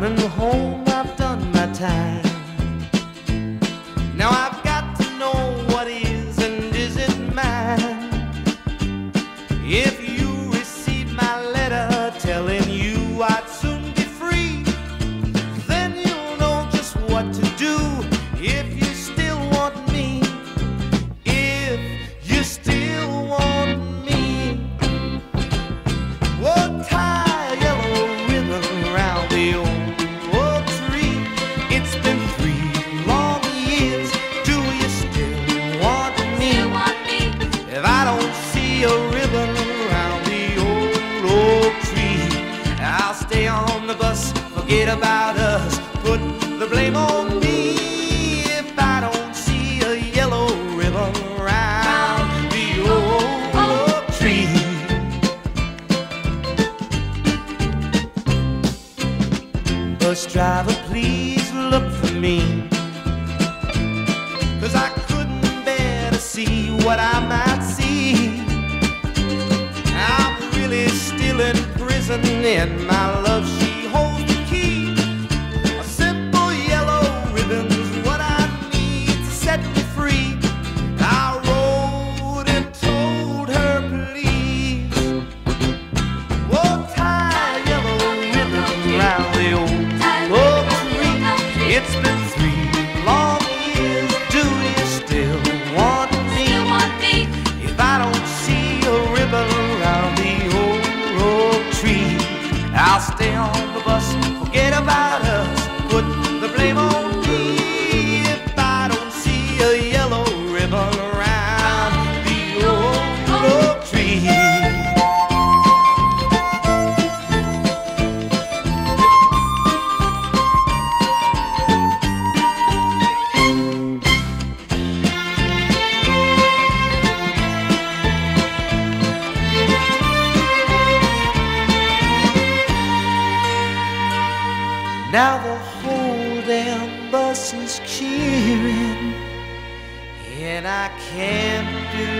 coming home. on the bus, forget about us, put the blame on me if I don't see a yellow ribbon round the old oak tree. Bus driver, please look for me. sitting in my love Now me if I don't see a yellow ribbon the old oak tree. Now them buses cheering, and I can't do